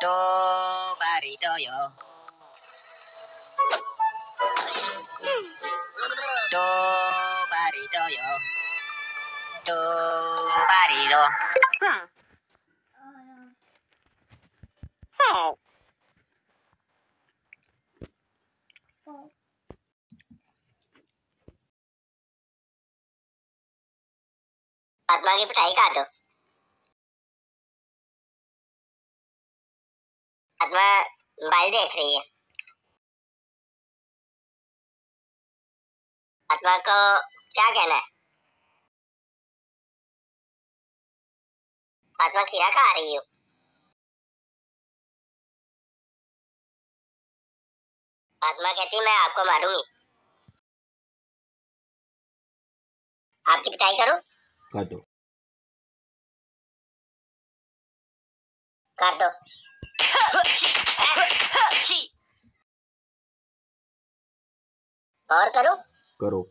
Do, bari, do, yo. Do, bari, do, yo. Do, bari, do. Buat bagi pedaika tu आत्मा mobile देख रही है आत्मा को क्या कहना है आत्मा खीरा खा रही हो आत्मा कहती मैं आपको मारूँगी आपकी पिटाई करो कर दो कर दो। और करो। करो।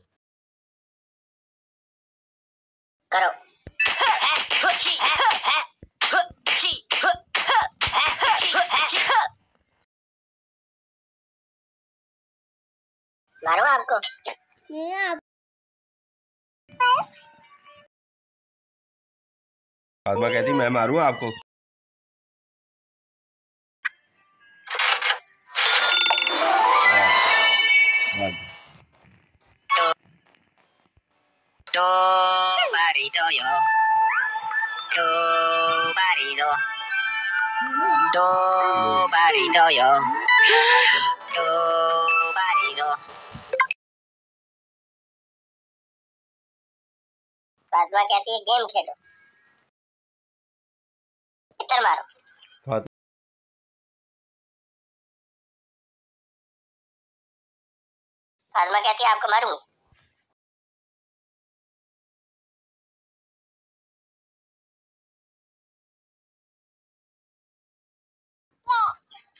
करो। मारो आपको। आत्मा कहती मैं मारूं आपको? 또 바리도요 또 바리도 또 바리도요 또 바리도 फातिमा कहती है गेम खेलो इतर मारो फात- फातिमा कहती है आपको मारूंगी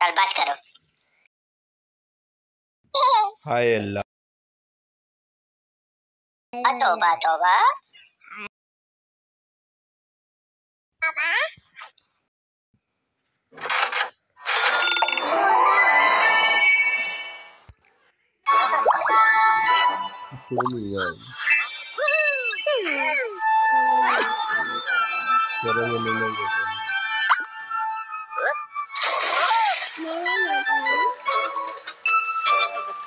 चल बस करो हाय अल्लाह 啊，走吧，走吧。爸爸。聪明啊！要不要弄弄个？没有，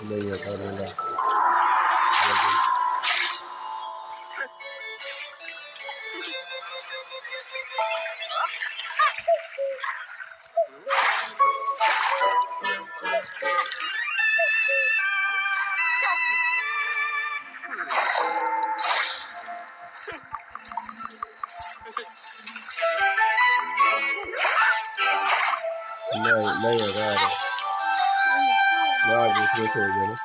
没有，没有，没有，没。lei lei agora logo que eu tô vendo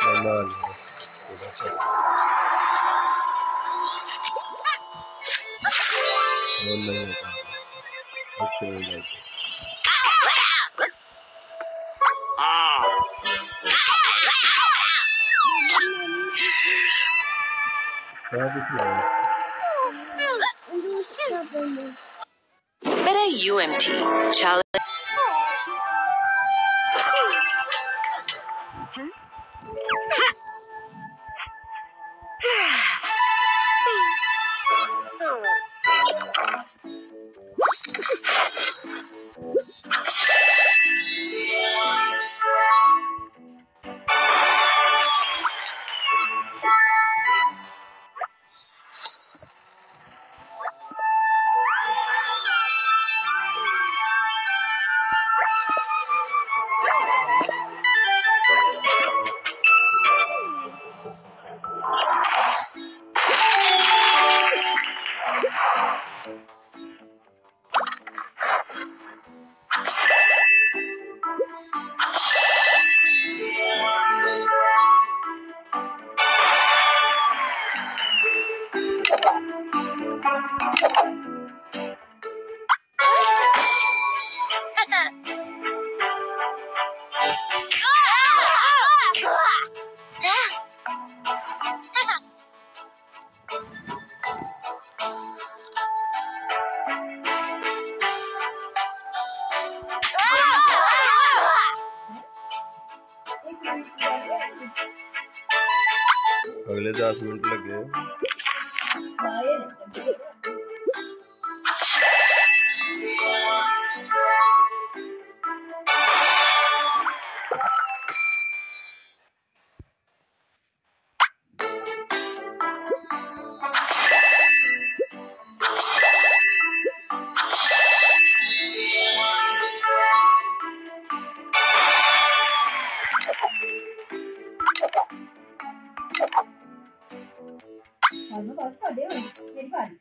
Come on. कुछ नहीं Meta UMT challenge. दस मिनट लगे और Mas não vai saber onde ele vai.